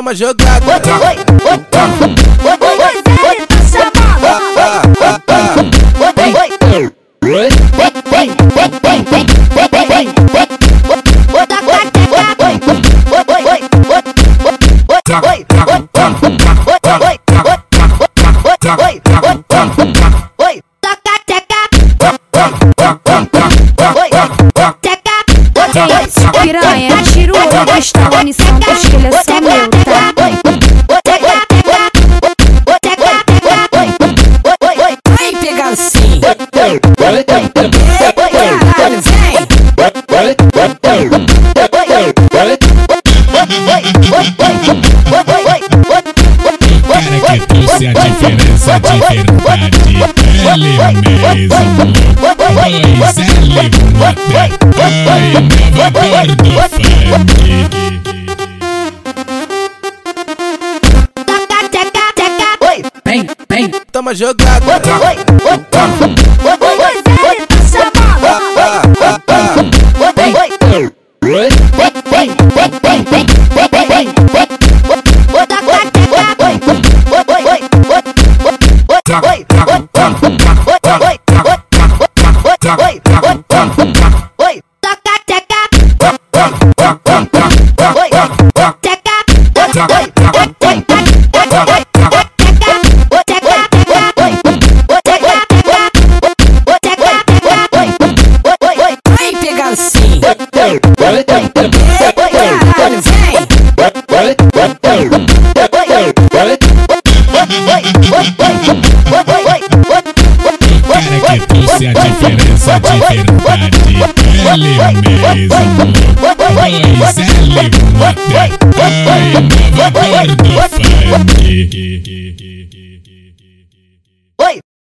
Tá toma jogado. Piranha, tiro o Stallone, samba, esquilha, essa merda Você a diferença de verdade Ele mesmo Pois é livro até Ai, inovador do funk Toma jogada. Toma jogada vem. de verdade ela